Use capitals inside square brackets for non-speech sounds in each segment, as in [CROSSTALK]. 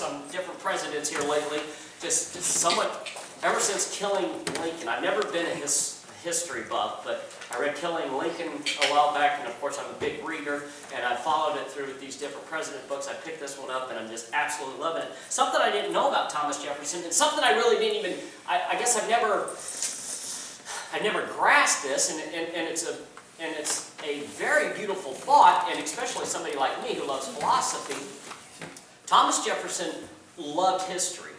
on different presidents here lately, just, just somewhat, ever since killing Lincoln. I've never been a his, history buff, but I read Killing Lincoln a while back, and of course I'm a big reader, and I followed it through with these different president books. I picked this one up, and I'm just absolutely loving it. Something I didn't know about Thomas Jefferson, and something I really didn't even, I, I guess I've never, I've never grasped this, and, and, and it's a and it's a very beautiful thought, and especially somebody like me who loves philosophy. Thomas Jefferson loved history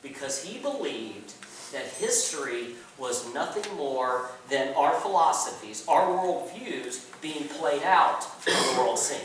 because he believed that history was nothing more than our philosophies, our worldviews being played out in the world scene.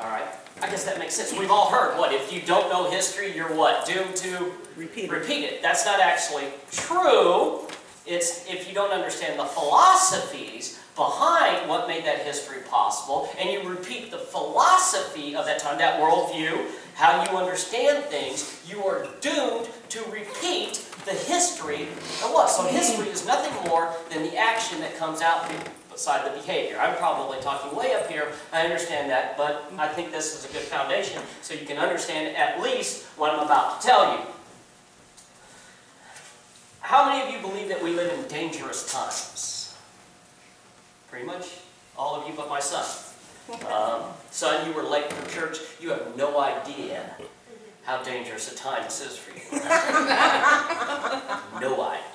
All right? I guess that makes sense. We've all heard, what, if you don't know history, you're what? Doomed to Repeat it. repeat it. That's not actually true. It's if you don't understand the philosophies behind what made that history possible, and you repeat the philosophy of that time, that worldview, how you understand things, you are doomed to repeat the history of what? So history is nothing more than the action that comes out beside the behavior. I'm probably talking way up here, I understand that, but I think this is a good foundation so you can understand at least what I'm about to tell you. How many of you believe that we live in dangerous times? Pretty much all of you but my son. Um, son, you were late for church. You have no idea how dangerous a time this is for you. [LAUGHS] no idea.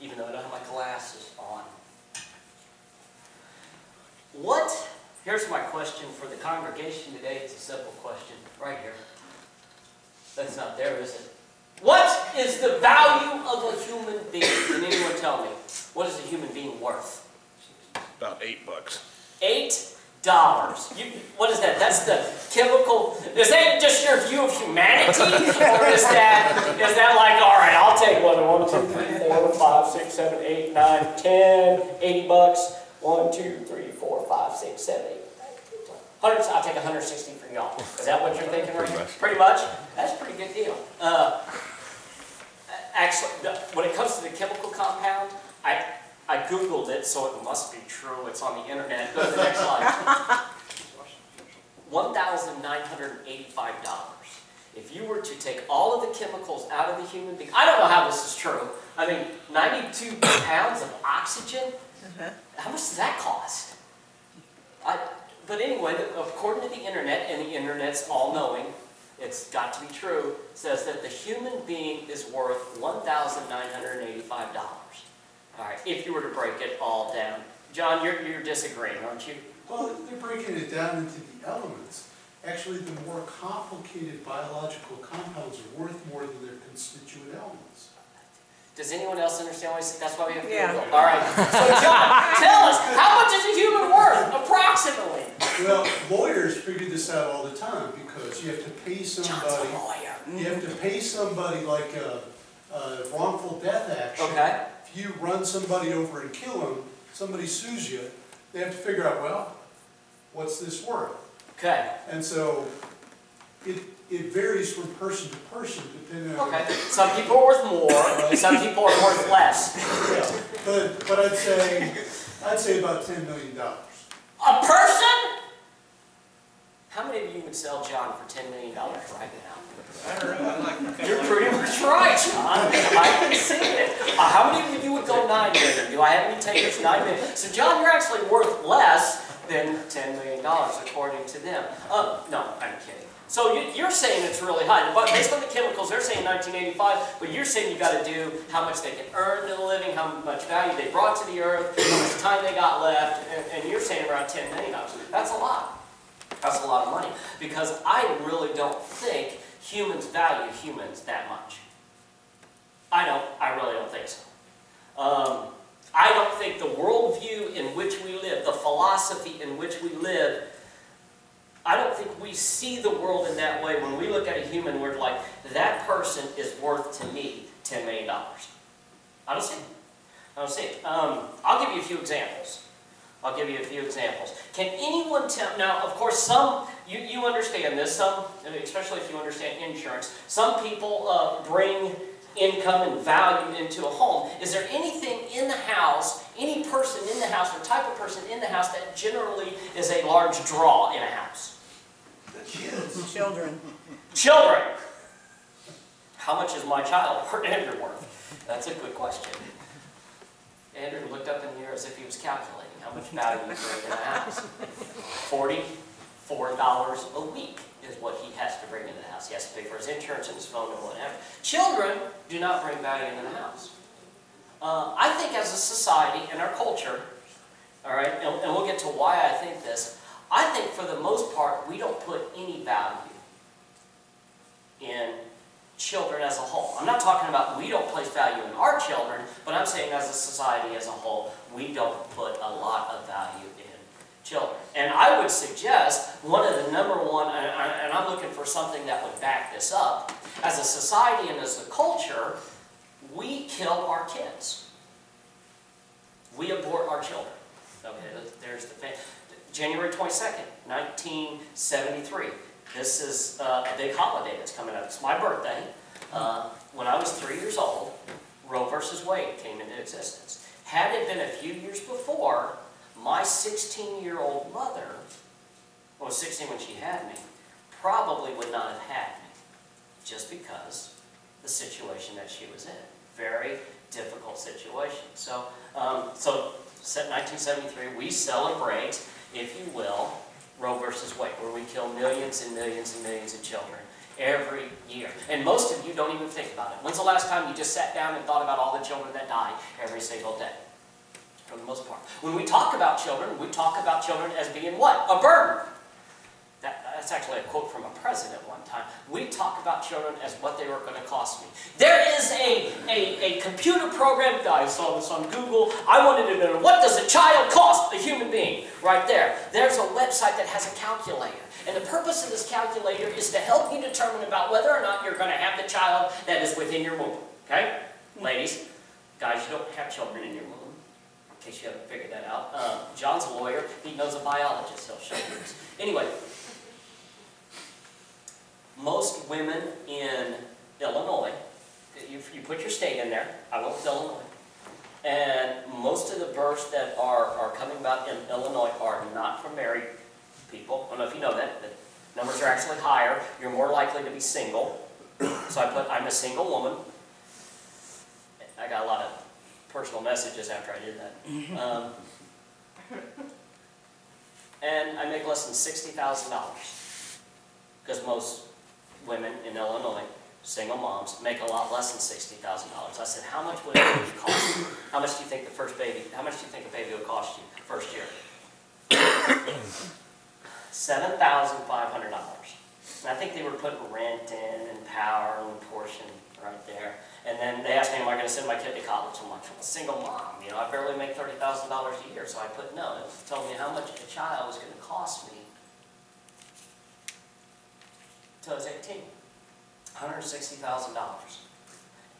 Even though I don't have my glasses on. What, here's my question for the congregation today. It's a simple question, right here. That's not there, is it? What is the value of a human being? Can anyone tell me? What is a human being worth? About eight bucks. Eight dollars. You, what is that? That's the chemical. Is that just your view of humanity, or is that is that like all right? I'll take one. One, two, three, four, five, six, seven, eight, nine, ten, eighty bucks. One, two, three, four, five, six, seven, eight. I'll take 160 for y'all. Is that what you're thinking, right? Pretty much. Pretty much? That's a pretty good deal. Uh, actually, the- when it comes to the chemical compound, I, I Googled it, so it must be true. It's on the internet. Go to the next slide. [LAUGHS] $1,985. If you were to take all of the chemicals out of the human being, I don't know how this is true. I mean, 92 pounds of oxygen? Uh-huh. How much does that cost? I, but anyway, according to the internet, and the internet's all-knowing, it's got to be true, says that the human being is worth $1,985. All right, if you were to break it all down. John, you're, you're disagreeing, aren't you? Well, they're breaking it down into the elements. Actually, the more complicated biological compounds are worth more than their constituent elements. Does anyone else understand why that's why we have to Yeah. Google? All right, so John, [LAUGHS] tell us, how much is a human worth, approximately? Well, lawyers figure this out all the time because you have to pay somebody. John's a somebody, lawyer. you have to pay somebody like a, a wrongful death action. Okay, If you run somebody over and kill them, somebody sues you, they have to figure out, well, what's this worth? okay, And so it, it varies from person to person depending on. okay. Some people are worth more, some people are worth less. Yeah, but, but I'd say, I'd say about ten million dollars. A person? How many of you would sell John for $10 million right now? I don't know. I like You're pretty much right, John. I can see it. Uh, how many of you would go nine million? Do I have any takers? Nine million. So, John, you're actually worth less than $10 million according to them. Uh, no, I'm kidding. So you, you're saying it's really high. But based on the chemicals, they're saying 1985, but you're saying you've got to do how much they can earn in a living, how much value they brought to the earth, how much time they got left, and, and you're saying around $10 million. That's a lot. That's a lot of money because I really don't think humans value humans that much. I don't. I really don't think so. Um, I don't think the worldview in which we live, the philosophy in which we live, I don't think we see the world in that way. When we look at a human, we're like, that person is worth to me $10 million. I don't see it. I don't see it. Um, I'll give you a few examples. I'll give you a few examples. Can anyone tell, now of course some, you, you understand this, some, especially if you understand insurance, some people uh, bring income and value into a home. Is there anything in the house, any person in the house, or type of person in the house that generally is a large draw in a house? The kids. Children. Children. How much is my child [LAUGHS] worth, Andrew worth? That's a good question. Andrew looked up in the air as if he was calculating how much value you bring in a house. Forty-four dollars a week is what he has to bring into the house. He has to pay for his insurance and his phone and whatever. Children do not bring value into the house. Uh, I think as a society and our culture, all right, and, and we'll get to why I think this, I think for the most part, we don't put any value in children as a whole. I'm not talking about we don't place value in our children, but I'm saying as a society as a whole, we don't put a lot of value children. And I would suggest one of the number one, and, I'm looking for something that would back this up, as a society and as a culture, we kill our kids. We abort our children. Okay, there's the. January 22nd, 1973. This is uh, a big holiday that's coming up. It's my birthday. Uh, when I was three years old, Roe versus Wade came into existence. Had it been a few years before, my 16-year-old mother, well, 16 when she had me, probably would not have had me, just because the situation that she was in. Very difficult situation. So, um, so set 1973, we celebrate, if you will, Roe versus Wade, where we kill millions and millions and millions of children every year. And most of you don't even think about it. When's the last time you just sat down and thought about all the children that die every single day? For the most part. When we talk about children, we talk about children as being what? A burden. That, that's actually a quote from a president one time. We talk about children as what they were going to cost me. There is a, a, a computer program, I saw this on Google, I wanted to know, what does a child cost a human being? Right there. There's a website that has a calculator. And the purpose of this calculator is to help you determine about whether or not you're going to have the child that is within your womb. Okay? Ladies, guys, you don't have children in your womb. In case you haven't figured that out. Um, John's a lawyer. He knows a biologist. He'll show you this. Anyway, most women in Illinois, you, you put your state in there, I went with Illinois, and most of the births that are, are coming about in Illinois are not from married people. I don't know if you know that, the numbers are actually higher. You're more likely to be single. So I put, I'm a single woman. I got a lot of personal messages after I did that. Um, and I make less than $60,000 because most women in Illinois, single moms, make a lot less than sixty thousand dollars. I said, how much would a baby [COUGHS] cost you? How much do you think the first baby, how much do you think a baby would cost you first year? Seven thousand five hundred dollars. And I think they were putting rent in and power and portion right there. And then they asked me, am I gonna send my kid to college? I'm like, I'm a single mom, you know, I barely make thirty thousand dollars a year, so I put no. It told me how much a child was gonna cost me till I was 18. $160,000.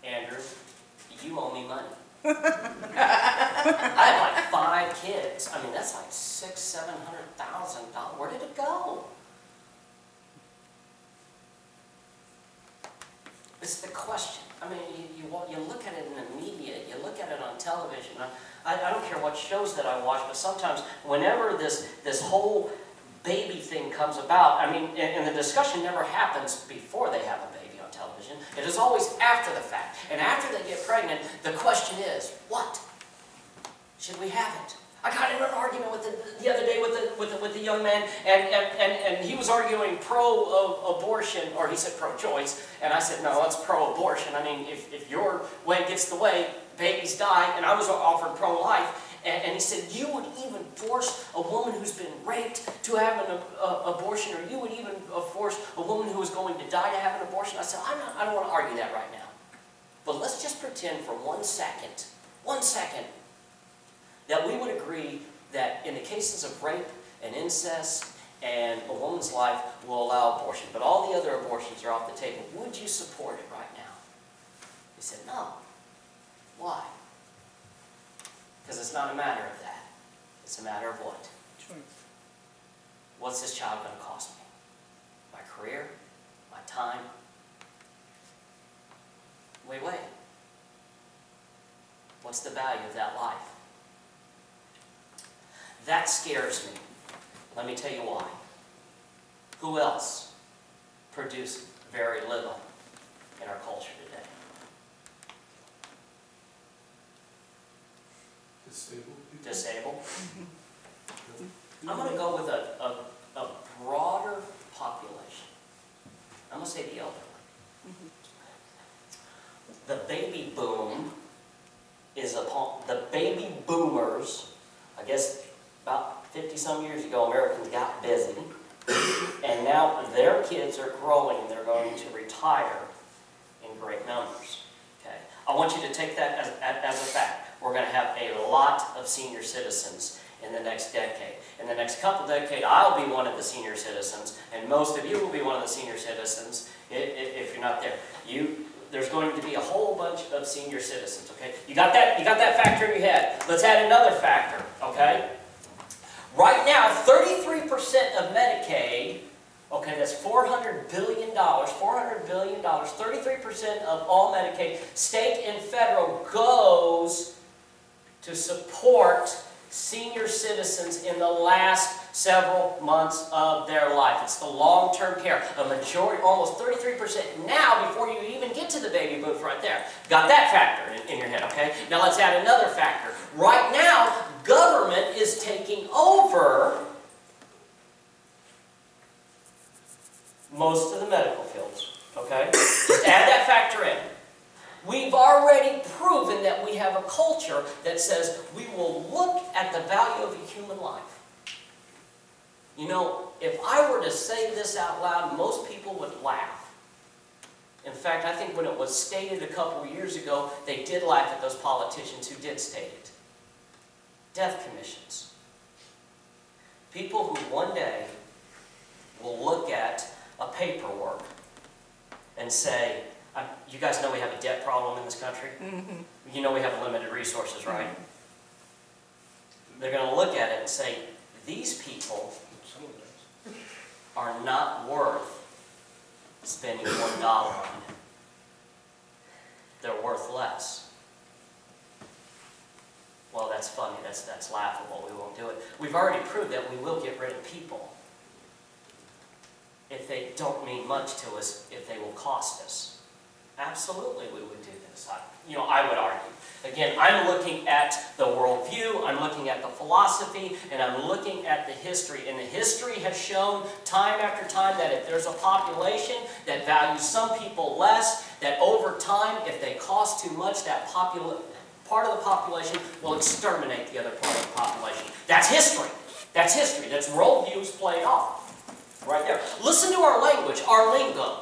Andrew, you owe me money. [LAUGHS] I have like five kids. I mean, that's like six, seven hundred thousand dollars. Where did it go? It's the question. I mean, you, you, you look at it in the media, you look at it on television. I, I don't care what shows that I watch, but sometimes whenever this, this whole baby thing comes about, I mean, and, and the discussion never happens before they have a baby on television. It is always after the fact. And after they get pregnant, the question is, what? Should we have it? I got in an argument with the, the other day with the, with the, with the young man, and, and, and, and he was arguing pro-abortion, or he said pro-choice, and I said, no, that's pro-abortion. I mean, if, if your way gets the way, babies die, and I was offered pro-life, and, and he said, you would even force a woman who's been raped to have an uh, abortion, or you would even uh, force a woman who is going to die to have an abortion. I said, I'm not, I don't want to argue that right now. But let's just pretend for one second, one second, that we would agree that in the cases of rape and incest and a woman's life will allow abortion, but all the other abortions are off the table. Would you support it right now? He said, no. Why? Because it's not a matter of that. It's a matter of what? Choice. What's this child going to cost me? My career? My time? wait, wait. What's the value of that life? That scares me. Let me tell you why. Who else produced very little in our culture today? Disabled people. Disabled? [LAUGHS] I'm gonna go with a, a, a broader population. I'm gonna say the elderly. Mm-hmm. The baby boom is upon, the baby boomers, I guess about fifty-some years ago, Americans got busy. And now their kids are growing and they're going to retire in great numbers. Okay? I want you to take that as, as a fact. We're gonna have a lot of senior citizens in the next decade. In the next couple decades, I'll be one of the senior citizens, and most of you will be one of the senior citizens if you're not there. You, there's going to be a whole bunch of senior citizens, okay? You got that, you got that factor in your head. Let's add another factor, okay? Right now, 33% of Medicaid, okay, that's $400 billion, $400 billion, 33% of all Medicaid, state and federal, goes to support senior citizens in the last several months of their life. It's the long-term care. A majority, almost 33% now before you even get to the baby boom right there. Got that factor in, in your head, okay? Now let's add another factor. Right now, government is taking over most of the medical fields, okay? Just add that factor in. We've already proven that we have a culture that says we will look at the value of a human life. You know, if I were to say this out loud, most people would laugh. In fact, I think when it was stated a couple years ago, they did laugh at those politicians who did state it. Death commissions. People who one day will look at a paperwork and say, uh, you guys know we have a debt problem in this country? You know we have limited resources, right? They're going to look at it and say, these people. Are not worth spending one dollar on. They're worth less. Well, that's funny, that's, that's laughable, we won't do it. We've already proved that we will get rid of people if they don't mean much to us, if they will cost us. Absolutely, we would do this. I- You know, I would argue. Again, I'm looking at the worldview, I'm looking at the philosophy, and I'm looking at the history. And the history has shown time after time that if there's a population that values some people less, that over time, if they cost too much, that part of the population will exterminate the other part of the population. That's history. That's history. That's worldviews played off. Right there. Listen to our language, our lingo.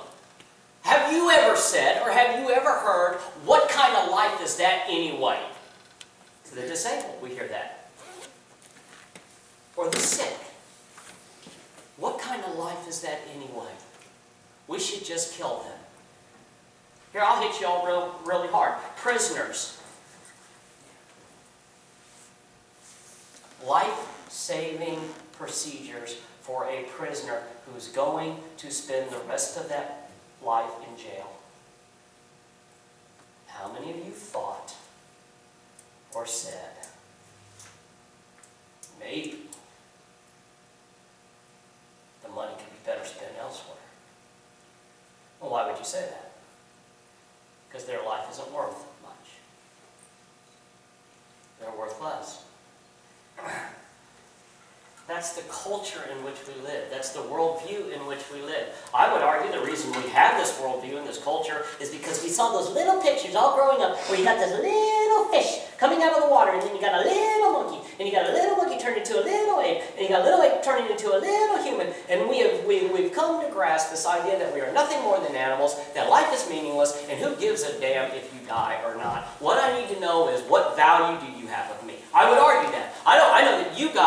Have you ever said, or have you ever heard, what is that anyway? To the disabled, we hear that. Or the sick. What kind of life is that anyway? We should just kill them. Here, I'll hit you all real, really hard. Prisoners. Life-saving procedures for a prisoner who's going to spend the rest of that life in jail. How many of you thought or said, maybe the money could be better spent elsewhere? Well, why would you say that? Because their life isn't worth much. They're worth less. [CLEARS THROAT] That's the culture in which we live. That's the worldview in which we live. I would argue the reason we have this worldview and this culture is because we saw those little pictures all growing up where you got this little fish coming out of the water and then you got a little monkey and you got a little monkey turned into a little ape and you got a little ape turning into a little human and we have, we, we've come to grasp this idea that we are nothing more than animals, that life is meaningless and who gives a damn if you die or not. What I need to know is what value do you have of me? I would argue that. I know, I know that you guys,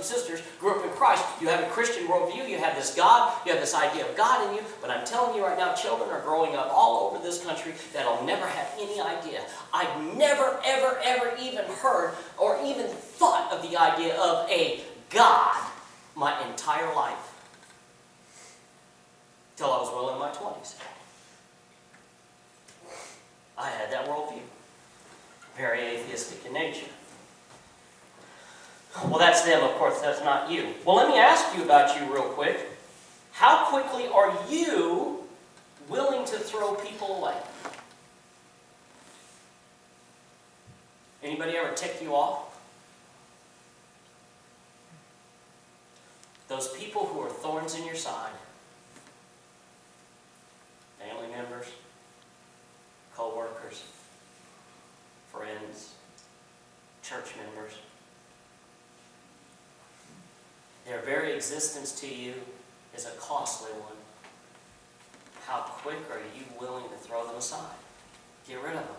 and sisters grew up in Christ. You have a Christian worldview. You have this God. You have this idea of God in you. But I'm telling you right now, children are growing up all over this country that'll never have any idea. I've never, ever, ever even heard or even thought of the idea of a God my entire life. Till I was well in my 20s. I had that worldview. Very atheistic in nature that's them, of course, that's not you. Well, let me ask you about you real quick. How quickly are you willing to throw people away? Anybody ever tick you off? Those people who are thorns in your side, family members, co-workers, friends, church members, their very existence to you is a costly one. How quick are you willing to throw them aside? Get rid of them.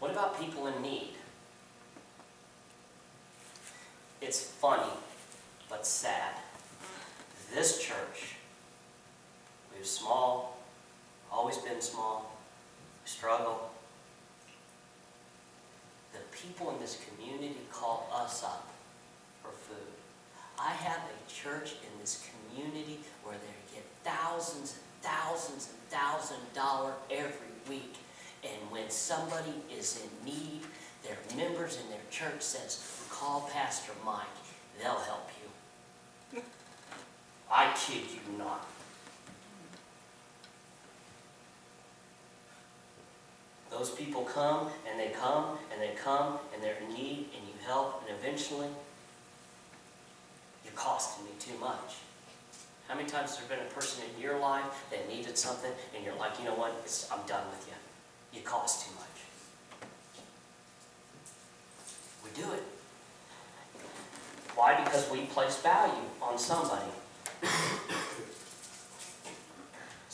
What about people in need? It's funny, but sad. This church, we're small, always been small, we struggle. The people in this community call us up for food. I have a church in this community where they get thousands and thousands and thousands of dollars every week. And when somebody is in need, their members in their church says, call Pastor Mike, they'll help you. I kid you not. Those people come and they come and they come and they're in need and you help and eventually costing me too much. How many times has there been a person in your life that needed something and you're like, you know what, it's, I'm done with you. You cost too much. We do it. Why? Because we place value on somebody.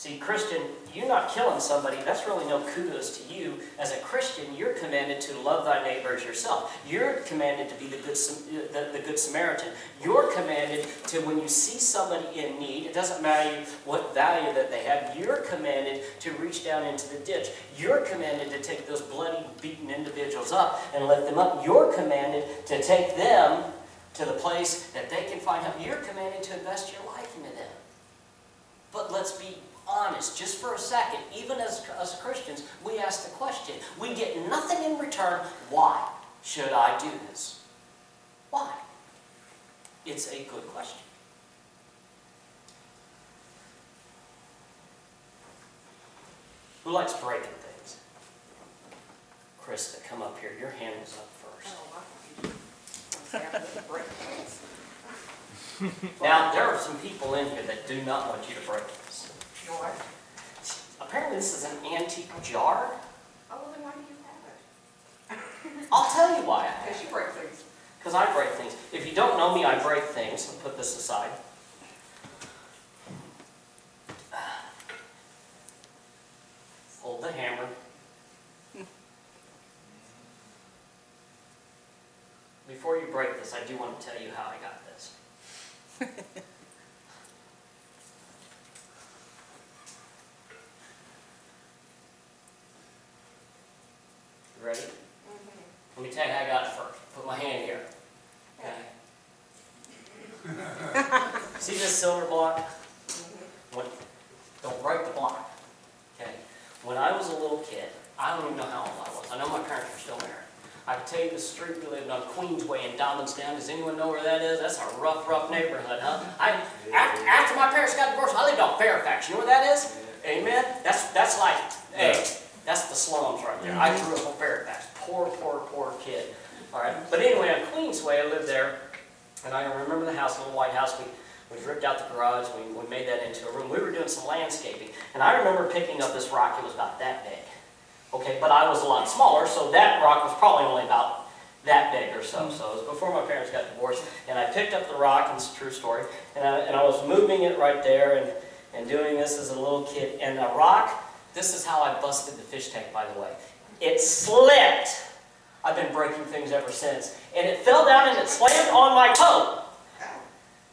See, Christian, you're not killing somebody, that's really no kudos to you. As a Christian, you're commanded to love thy neighbor as yourself. You're commanded to be the good, uh, the, the good Samaritan. You're commanded to, when you see somebody in need, it doesn't matter what value that they have, you're commanded to reach down into the ditch. You're commanded to take those bloody, beaten individuals up and lift them up. You're commanded to take them to the place that they can find help. You're commanded to invest your life into them. But let's be honest, just for a second, even as, as Christians, we ask the question, we get nothing in return, why should I do this? Why? It's a good question. Who likes breaking things? Krista, come up here. Your hand was up first. Now, there are some people in here that do not want you to break this. Apparently, this is an antique jar. Oh, well, then why do you have it? [LAUGHS] I'll tell you why Because you break things. Because I break things. If you don't know me, I break things. I'll put this aside. Hold the hammer. Before you break this, I do want to tell you how I got this. [LAUGHS] You ready? Mm-hmm. Let me tell you how I got it first. Put my hand here. Okay. [LAUGHS] See this silver block? When, don't break the block. Okay. When I was a little kid, I don't even know how old I was. I know my parents were still married. I can tell you the street we lived on Queensway in Down. Does anyone know where that is? That's a rough, rough neighborhood, huh? I, after, after my parents got divorced, I lived on Fairfax. You know where that is? Amen? That's, that's like, hey, that's the slums right there. I mm-hmm. grew up on Fairfax. Poor, poor, poor kid. All right. But anyway, on Queensway, I lived there, and I remember the house, a little white house. We, we ripped out the garage. We, we made that into a room. We were doing some landscaping, and I remember picking up this rock. It was about that big. Okay, but I was a lot smaller, so that rock was probably only about that big or so. So it was before my parents got divorced, and I picked up the rock, and it's a true story, and I, and I was moving it right there and, and doing this as a little kid, and the rock, this is how I busted the fish tank, by the way. It slipped. I've been breaking things ever since. And it fell down and it slammed on my toe.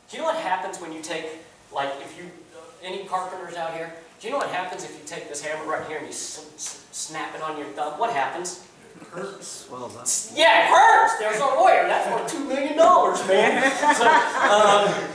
Do you know what happens when you take, like, if you, any carpenters out here? Do you know what happens if you take this hammer right here and you snap it on your thumb? What happens? It hurts. Yeah, it hurts. There's a lawyer. That's worth two million dollars, man. So, um,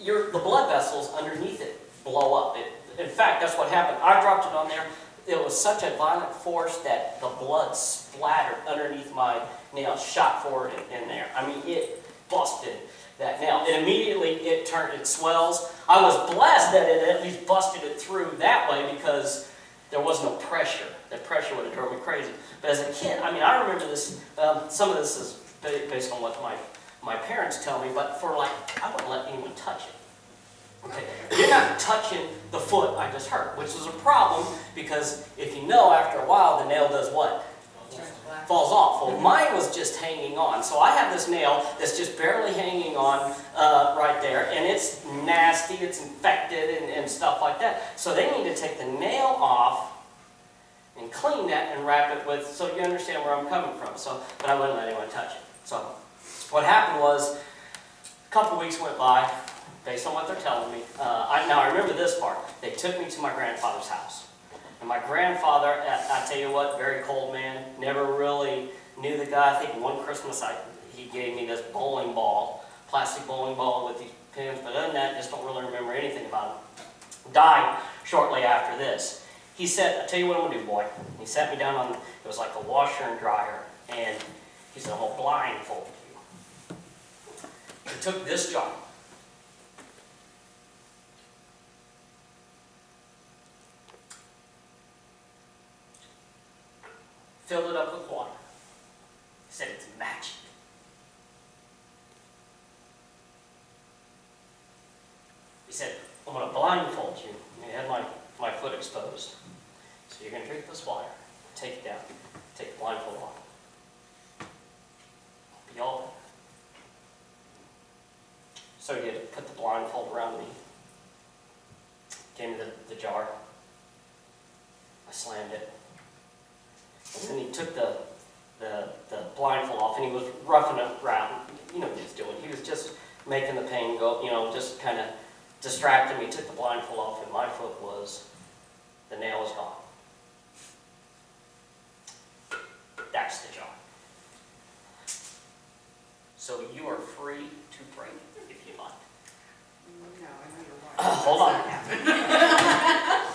your the blood vessels underneath it blow up. It, in fact, that's what happened. I dropped it on there. it was such a violent force that the blood splattered underneath my nail, shot forward in, in there. I mean, it busted that nail. And immediately it turned, it swells. I was blessed that it at least busted it through that way because there was no pressure. That pressure would have drove me crazy. But as a kid, I mean, I remember this, um, some of this is based on what my, my parents tell me, but for like, I wouldn't let anyone touch it. Okay, you're not touching the foot I just hurt, which is a problem because if you know, after a while, the nail does what? Falls off. Well, mine was just hanging on. So I have this nail that's just barely hanging on uh, right there, and it's nasty, it's infected, and, and stuff like that. So they need to take the nail off and clean that and wrap it with, so you understand where I'm coming from. So, but I wouldn't let anyone touch it. So what happened was, a couple weeks went by, based on what they're telling me. Uh, I, now I remember this part. They took me to my grandfather's house. And my grandfather, I, I tell you what, very cold man, never really knew the guy. I think one Christmas I, he gave me this bowling ball, plastic bowling ball with these pins, but other than that, just don't really remember anything about him. Died shortly after this. He said, I tell you what I'm gonna do, boy. He sat me down on, it was like a washer and dryer, and he said, I'm gonna blindfold you. He took this jar, filled it up with water. He said, it's magic. He said, I'm going to blindfold you. And he had my, my foot exposed. So you're going to drink this water. Take it down. Take the blindfold off. Be all better. So he did. Put the blindfold around me. Gave me the, the jar. I slammed it. And then he took the, the, the blindfold off and he was roughing it around. You know what he was doing. He was just making the pain go, you know, just kind of distracting me. Took the blindfold off and my foot was, the nail was gone. That's the job. So you are free to break if you like. No, I know you're right. Hold on. [LAUGHS]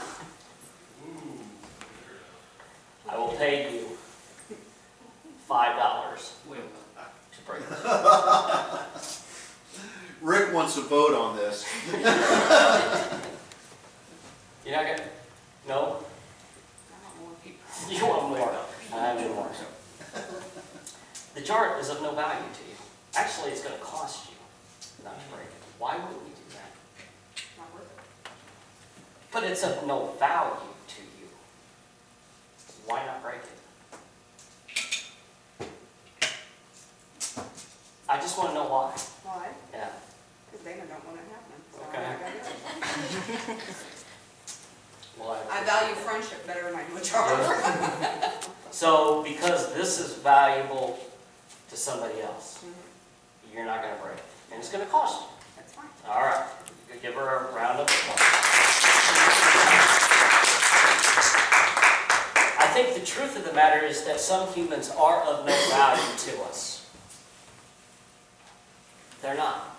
That's not happening. I will pay you five dollars to break it. [LAUGHS] Rick wants to vote on this. [LAUGHS] You're not gonna, no? I want more people. You want more? I have more. The jar is of no value to you. Actually, it's gonna cost you not to break it. Why wouldn't you do that? Not worth it. But it's of no value to you. Why not break it? I just wanna know why. Why? Yeah. Because Dana don't want it happening. so Okay. I gotta do it. Well, I value friendship better than I do a jar. So, because this is valuable to somebody else, Mhm. you're not gonna break it. And it's gonna cost you. That's fine. All right, give her a round of applause. I think the truth of the matter is that some humans are of no value to us. They're not.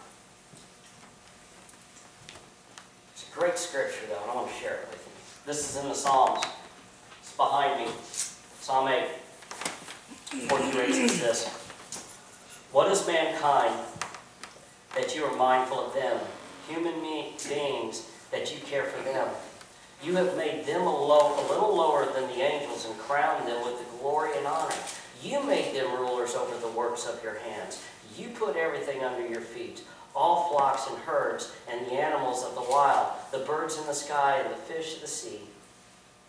It's a great scripture, though, and I want to share it with you. This is in the Psalms. It's behind me. Psalm 8, 4-8 says this. What is mankind that you are mindful of them, human beings that you care for them. You have made them a, low, a little lower than the angels and crowned them with the glory and honor. You made them rulers over the works of your hands. You put everything under your feet, all flocks and herds, and the animals of the wild, the birds in the sky and the fish of the sea,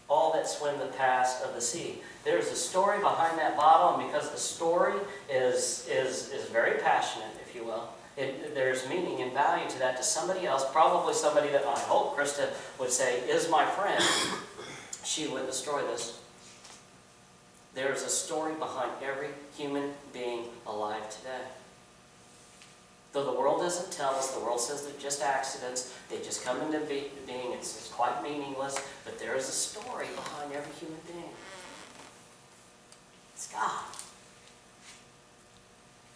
all that swim the paths of the sea. There's a story behind that bottle, and because the story is, is, is very passionate, if you will, it, there's meaning and value to that to somebody else, probably somebody that I hope Krista would say is my friend. [COUGHS] She would destroy this. There's a story behind every human being alive today. Though the world doesn't tell us, the world says they're just accidents, they just come into be- being, it's, it's quite meaningless, but there is a story behind every human being. It's God.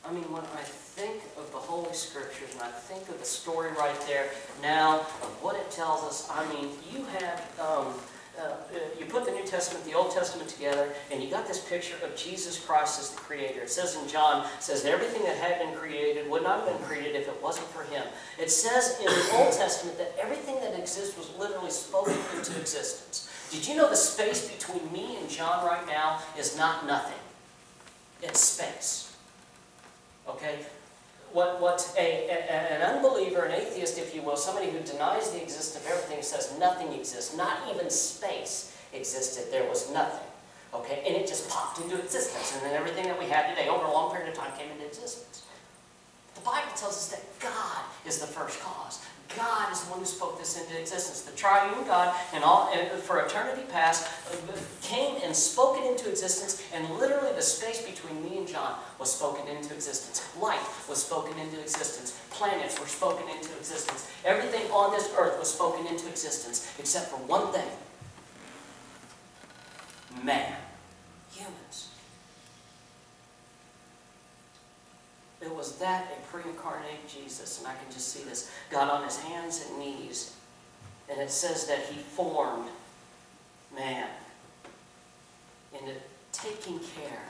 I mean, when I think of the Holy Scriptures and I think of the story right there now of what it tells us, I mean, you have um, uh, uh, you put the New Testament, the Old Testament together, and you got this picture of Jesus Christ as the creator. It says in John, says that everything that had been created would not have been created if it wasn't for him. It says in the Old Testament that everything that exists was literally spoken into existence. Did you know the space between me and John right now is not nothing? It's space. Okay? What, what a, a- an unbeliever, an atheist, if you will, somebody who denies the existence of everything, says nothing exists, not even space existed, there was nothing. Okay? And it just popped into existence, and then everything that we had today over a long period of time came into existence. The Bible tells us that God is the first cause. God is the one who spoke this into existence. The triune God, and all for eternity past, uh, came and spoke it into existence, and literally the space between me and John was spoken into existence. Light was spoken into existence. Planets were spoken into existence. Everything on this earth was spoken into existence, except for one thing. Man. Humans. It was that a pre-incarnate Jesus, and I can just see this, got on his hands and knees, and it says that he formed man into taking care,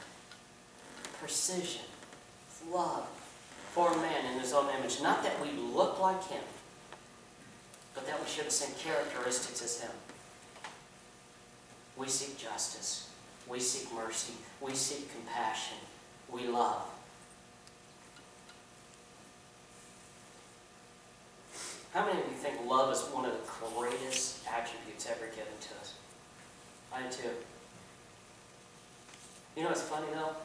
precision, love, formed man in his own image. Not that we look like him, but that we share the same characteristics as him. We seek justice. We seek mercy. We seek compassion. We love. How many of you think love is one of the greatest attributes ever given to us? I do too. You know what's funny though?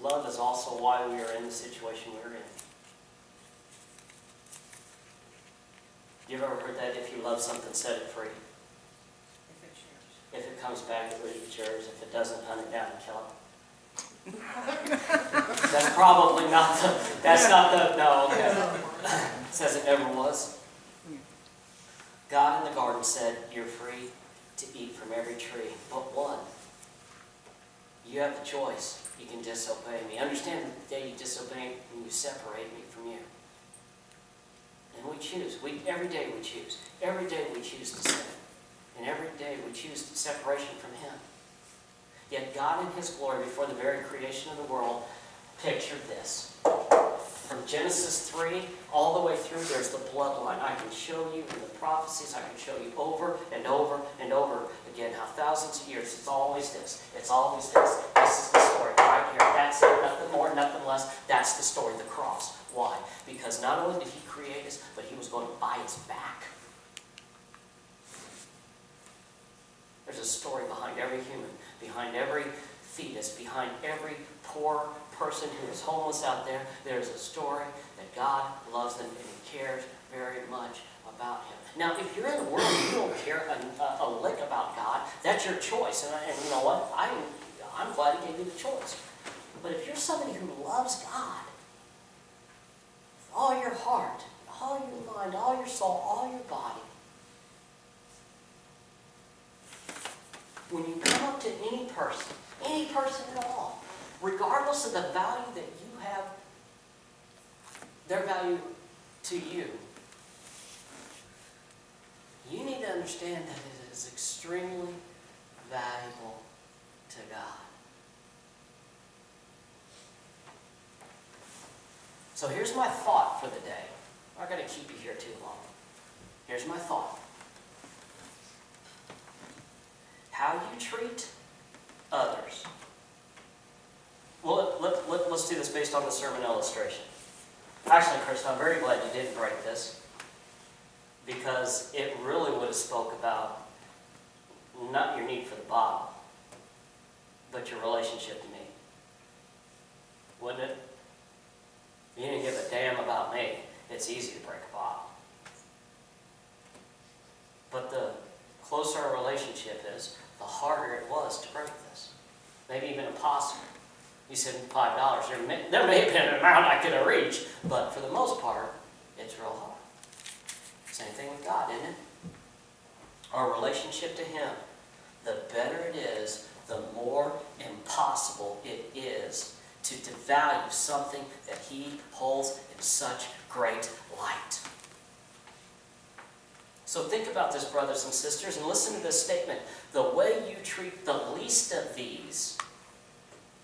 Love is also why we are in the situation we're in. You ever heard that if you love something, set it free? If it's yours. If it comes back, it leaves yours. If it doesn't, hunt it down and kill it. [LAUGHS] That's probably not the, that's not the, no, okay. [LAUGHS] Says it ever was. God in the garden said, you're free to eat from every tree, but one. You have the choice. You can disobey me. Understand that the day you disobey me, you separate me from you. And we choose. We, every day we choose. Every day we choose to sin. And every day we choose separation from Him. Yet God in His glory, before the very creation of the world, pictured this. From Genesis 3 all the way through, there's the bloodline. I can show you in the prophecies, I can show you over and over and over again how thousands of years, it's always this. It's always this. This is the story right here. That's it. Nothing more, nothing less. That's the story, the cross. Why? Because not only did He create us, but He was going to buy us back. There's a story behind every human, behind every fetus, behind every poor person who is homeless out there. There's a story that God loves them and He cares very much about him. Now, if you're in the world and you don't care a, a, a lick about God, that's your choice. And, I- and you know what? I'm, I'm glad He gave you the choice. But if you're somebody who loves God, with all your heart, all your mind, all your soul, all your body, when you come up to any person, any person at all, regardless of the value that you have, their value to you, you need to understand that it is extremely valuable to God. So here's my thought for the day. I'm not going to keep you here too long. Here's my thought. How you treat others. Well, let, let, let, let's do this based on the sermon illustration. Actually, Chris, I'm very glad you didn't write this because it really would have spoke about not your need for the bottle, but your relationship to me. Wouldn't it? You didn't give a damn about me. It's easy to break a bottle. But the closer our relationship is, the harder it was to break this. Maybe even impossible. You said five dollars. There may, there may have been an amount I could have reached, but for the most part, it's real hard. Same thing with God, isn't it? Our relationship to Him, the better it is, the more impossible it is to devalue something that He holds in such great light. So think about this, brothers and sisters, and listen to this statement. The way you treat the least of these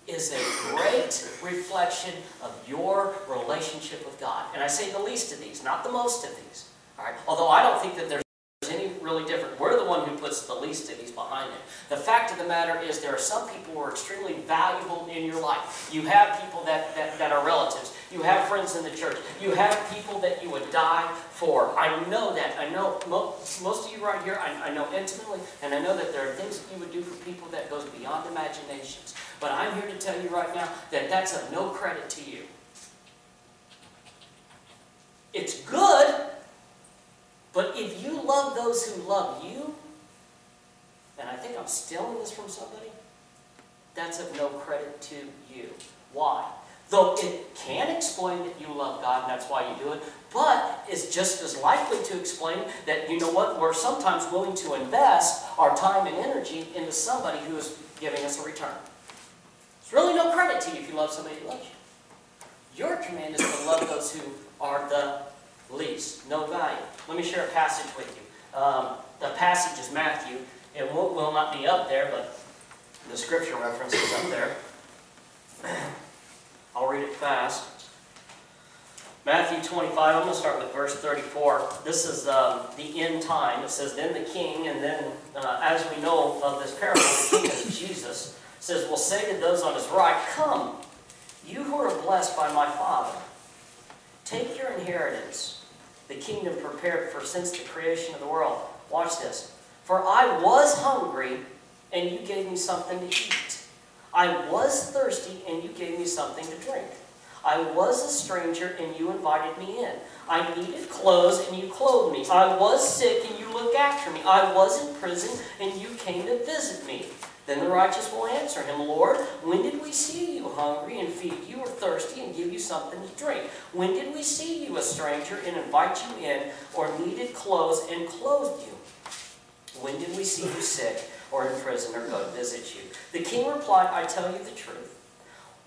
is a great reflection of your relationship with God. And I say the least of these, not the most of these. All right? Although I don't think that there's any really different. We're the one who puts the least of these behind it. The fact of the matter is there are some people who are extremely valuable in your life. You have people that, that, that are relatives. You have friends in the church. You have people that you would die for. I know that. I know most, most of you right here, I, I know intimately, and I know that there are things that you would do for people that goes beyond imaginations. But I'm here to tell you right now that that's of no credit to you. It's good, but if you love those who love you, and I think I'm stealing this from somebody, that's of no credit to you. Why? Though it can explain that you love God and that's why you do it, but it's just as likely to explain that, you know what, we're sometimes willing to invest our time and energy into somebody who is giving us a return. It's really no credit to you if you love somebody who loves you. Your command is to love those who are the least, no value. Let me share a passage with you. Um, the passage is Matthew. It will, will not be up there, but the scripture reference is up there. [CLEARS THROAT] I'll read it fast. Matthew 25, I'm going to start with verse 34. This is um, the end time. It says, Then the king, and then uh, as we know of this parable, the king [COUGHS] Jesus, says, will say to those on his right, Come, you who are blessed by my Father, take your inheritance, the kingdom prepared for since the creation of the world. Watch this. For I was hungry, and you gave me something to eat. I was thirsty, and you gave me something to drink. I was a stranger, and you invited me in. I needed clothes, and you clothed me. I was sick, and you looked after me. I was in prison, and you came to visit me. Then the righteous will answer him, Lord, when did we see you hungry and feed you, or thirsty and give you something to drink? When did we see you a stranger and invite you in, or needed clothes and clothed you? When did we see you sick or in prison or go to visit you? The king replied, I tell you the truth.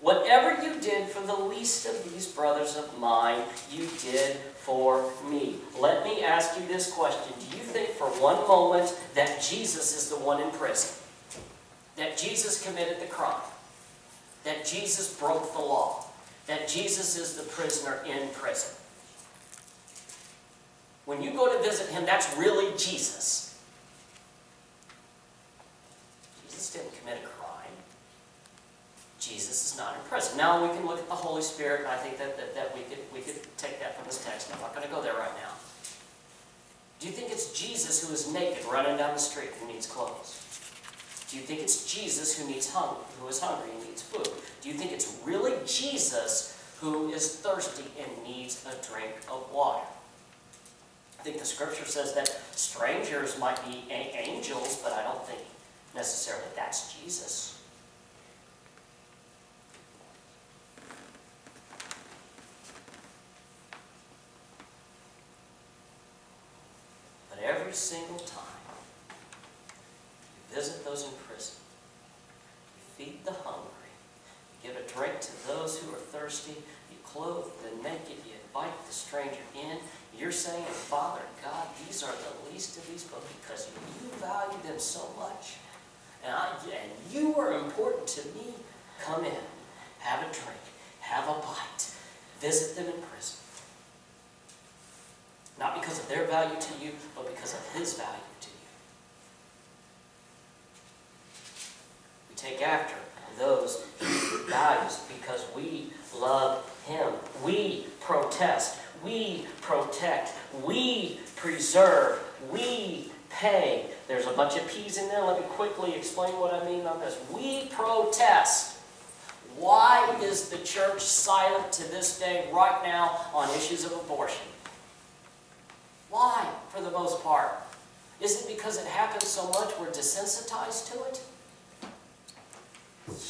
Whatever you did for the least of these brothers of mine, you did for me. Let me ask you this question. Do you think for one moment that Jesus is the one in prison? That Jesus committed the crime? That Jesus broke the law? That Jesus is the prisoner in prison? When you go to visit him, that's really Jesus. Didn't commit a crime. Jesus is not in prison. Now we can look at the Holy Spirit, and I think that, that, that we, could, we could take that from this text. I'm not going to go there right now. Do you think it's Jesus who is naked running down the street who needs clothes? Do you think it's Jesus who needs hungry, who is hungry and needs food? Do you think it's really Jesus who is thirsty and needs a drink of water? I think the scripture says that strangers might be angels, but I don't think necessarily that's Jesus. But every single time you visit those in prison, you feed the hungry, you give a drink to those who are thirsty, you clothe the naked, you invite the stranger in, you're saying, Father God, these are the least of these, but because you value them so much, and, I, and you are important to me, come in, have a drink, have a bite, visit them in prison. Not because of their value to you, but because of his value to you. We take after those values because we love him. We protest. We protect. We preserve. We pay. There's a bunch of P's in there. Let me quickly explain what I mean on this. We protest. Why is the church silent to this day, right now, on issues of abortion? Why, for the most part? Is it because it happens so much we're desensitized to it?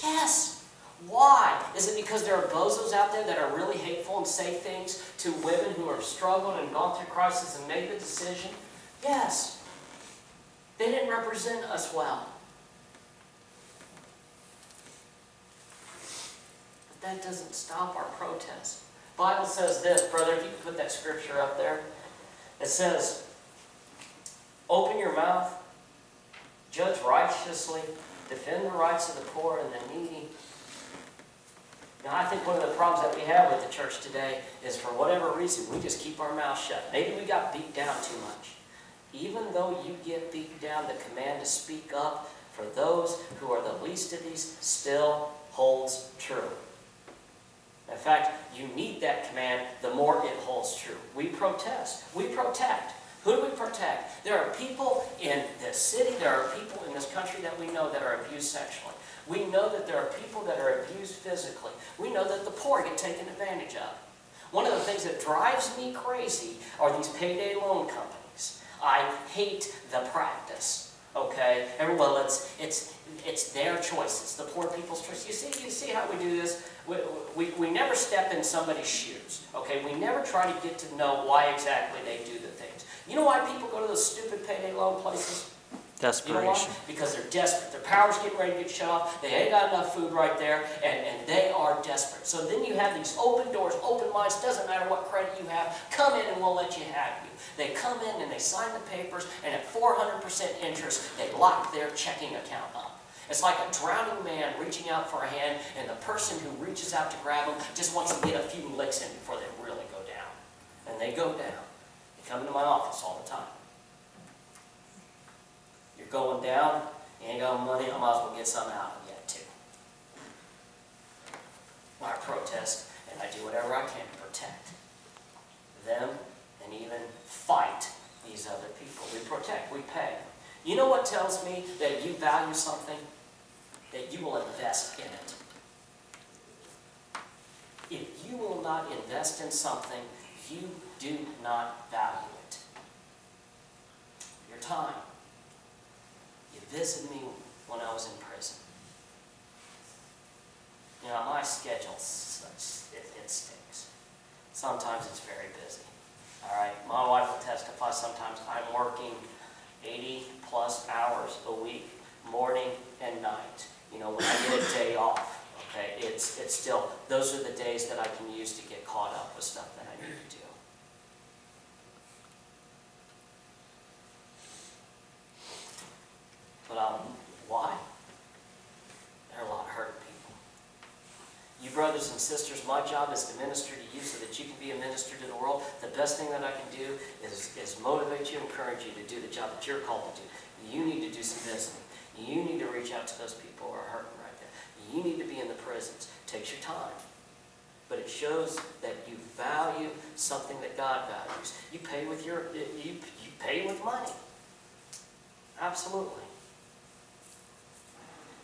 Yes. Why? Is it because there are bozos out there that are really hateful and say things to women who have struggled and gone through crisis and made the decision? Yes. They didn't represent us well. But that doesn't stop our protest. Bible says this, brother, if you can put that scripture up there. It says, open your mouth, judge righteously, defend the rights of the poor and the needy. Now, I think one of the problems that we have with the church today is for whatever reason, we just keep our mouth shut. Maybe we got beat down too much. Even though you get beat down, the command to speak up for those who are the least of these still holds true. In fact, you need that command the more it holds true. We protest. We protect. Who do we protect? There are people in this city, there are people in this country that we know that are abused sexually. We know that there are people that are abused physically. We know that the poor get taken advantage of. One of the things that drives me crazy are these payday loan companies. I hate the practice. Okay, and well, it's it's it's their choice. It's the poor people's choice. You see, you see how we do this. We, we, we never step in somebody's shoes. Okay, we never try to get to know why exactly they do the things. You know why people go to those stupid payday loan places? You know? Desperation. Because they're desperate. Their power's getting ready to get shut off. They ain't got enough food right there, and, and they are desperate. So then you have these open doors, open minds, doesn't matter what credit you have, come in and we'll let you have you. They come in and they sign the papers, and at 400% interest, they lock their checking account up. It's like a drowning man reaching out for a hand, and the person who reaches out to grab them just wants to get a few licks in before they really go down. And they go down. They come into my office all the time. You're going down, you ain't got money, I might as well get some out of you too. I protest, and I do whatever I can to protect them and even fight these other people. We protect, we pay. You know what tells me that you value something? That you will invest in it. If you will not invest in something, you do not value it. Your time. You visited me when I was in prison. You know, my schedule, it, it stinks. Sometimes it's very busy. All right, my wife will testify sometimes I'm working 80 plus hours a week, morning and night. You know, when I get a day off, okay, it's, it's still, those are the days that I can use to get caught up with stuff that I need to do. But um, why? There are a lot of hurt people. You brothers and sisters, my job is to minister to you so that you can be a minister to the world. The best thing that I can do is, is motivate you, encourage you to do the job that you're called to do. You need to do some visiting. You need to reach out to those people who are hurting right there. You need to be in the prisons. It takes your time. But it shows that you value something that God values. You pay with your, you, you pay with money. Absolutely.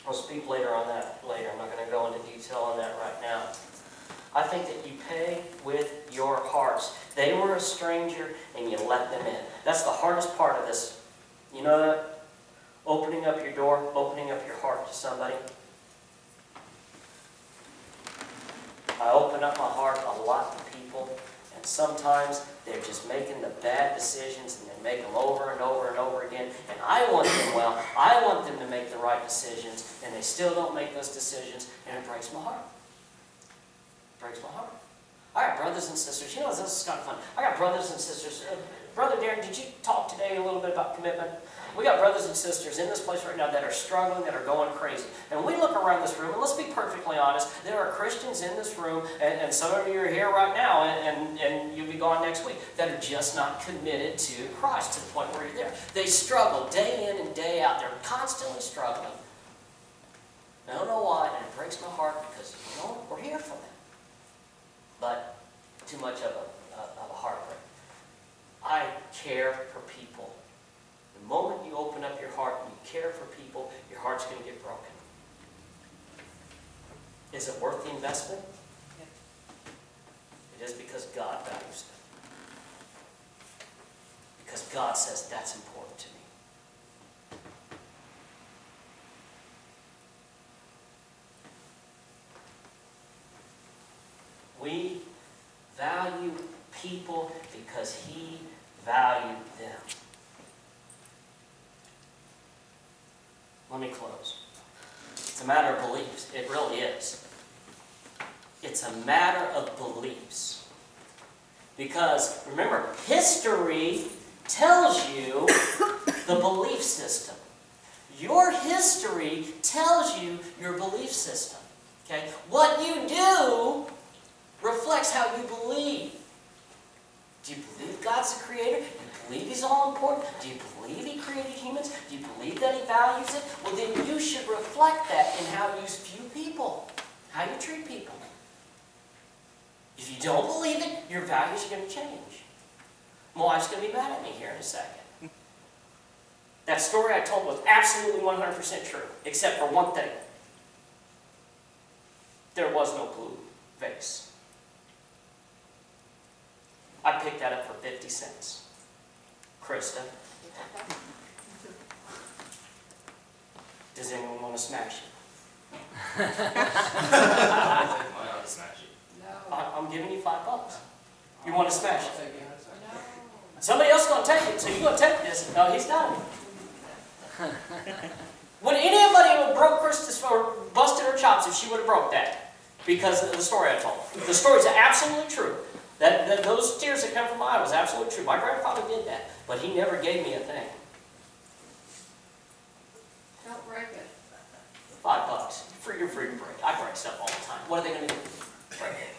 I'll speak later on that later. I'm not going to go into detail on that right now. I think that you pay with your hearts. They were a stranger and you let them in. That's the hardest part of this. You know that? Opening up your door, opening up your heart to somebody. I open up my heart a lot to people, sometimes they're just making the bad decisions and they make them over and over and over again. And I want them well. I want them to make the right decisions, and they still don't make those decisions, and it breaks my heart. It breaks my heart. I got brothers and sisters. You know, this is kind of fun. I got brothers and sisters. Uh, Brother Darren, did you talk a little bit about commitment? We got brothers and sisters in this place right now that are struggling, that are going crazy. And we look around this room, and let's be perfectly honest, there are Christians in this room, and, and some of you are here right now, and, and, and you'll be gone next week, that are just not committed to Christ to the point where you're there. They struggle day in and day out. They're constantly struggling. I don't know why, and it breaks my heart because, you know, we're here for them. But too much of a, of a heartbreak. I care for people. The moment you open up your heart and you care for people, your heart's going to get broken. Is it worth the investment? It is because God values it. Because God says that's important to me. We value people because He valued them. Let me close. It's a matter of beliefs. It really is. It's a matter of beliefs. Because remember, history tells you the belief system. Your history tells you your belief system. Okay? What you do reflects how you believe. Do you believe God's the creator? Do you believe He's all important? Do you believe He created humans? Do you believe that He values it? Well, then you should reflect that in how you view people, how you treat people. If you don't believe it, your values are going to change. My wife's going to be mad at me here in a second. That story I told was absolutely 100% true, except for one thing. There was no blue vase. I picked that up for 50 cents. Krista, does anyone want to smash it? [LAUGHS] I- I'm giving you five bucks. You want to smash it? Somebody else is going to take it, so you're going to take this. No, he's not. Would anybody have broke Krista's or busted her chops if she would have broke that? Because of the story I told. The story is absolutely true. That, that those tears that come from my eye was absolutely true. My grandfather did that, but he never gave me a thing. Don't break it. Five bucks. Free, you're free to break. I break stuff all the time. What are they going to do? Break it.